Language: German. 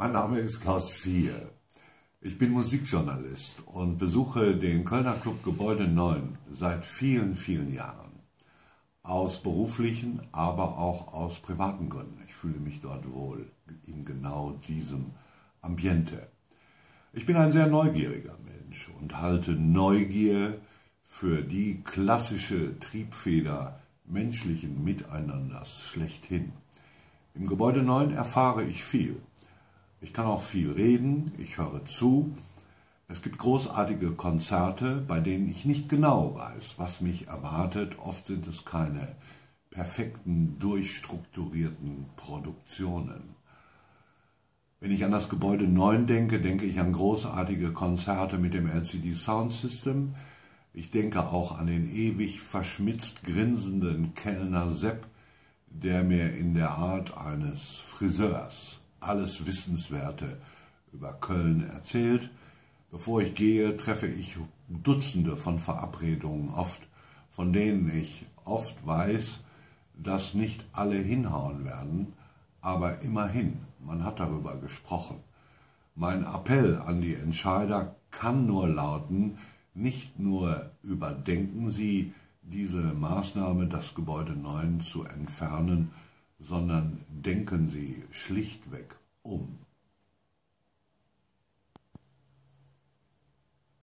Mein Name ist Klaus Vier. Ich bin Musikjournalist und besuche den Kölner Club Gebäude 9 seit vielen, vielen Jahren. Aus beruflichen, aber auch aus privaten Gründen. Ich fühle mich dort wohl in genau diesem Ambiente. Ich bin ein sehr neugieriger Mensch und halte Neugier für die klassische Triebfeder menschlichen Miteinanders schlechthin. Im Gebäude 9 erfahre ich viel. Ich kann auch viel reden, ich höre zu. Es gibt großartige Konzerte, bei denen ich nicht genau weiß, was mich erwartet. Oft sind es keine perfekten, durchstrukturierten Produktionen. Wenn ich an das Gebäude 9 denke, denke ich an großartige Konzerte mit dem LCD Sound System. Ich denke auch an den ewig verschmitzt grinsenden Kellner Sepp, der mir in der Art eines Friseurs alles Wissenswerte über Köln erzählt. Bevor ich gehe, treffe ich Dutzende von Verabredungen, oft von denen ich oft weiß, dass nicht alle hinhauen werden, aber immerhin, man hat darüber gesprochen. Mein Appell an die Entscheider kann nur lauten, nicht nur überdenken Sie diese Maßnahme, das Gebäude 9 zu entfernen, sondern denken Sie schlichtweg um.